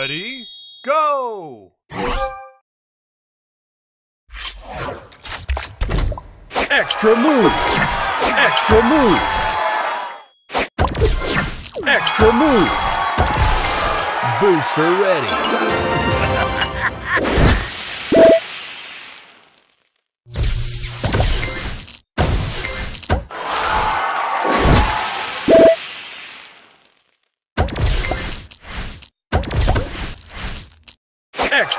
Ready, go! Extra move! Extra move! Extra move! Booster ready.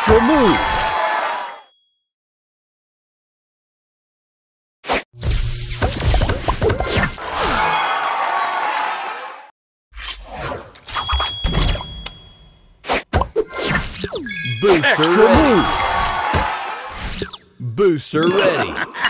Extra move. Booster Extra ready. move. Booster ready.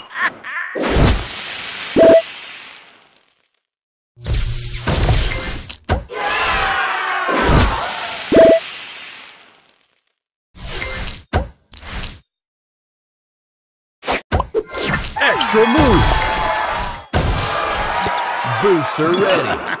Move. Booster ready.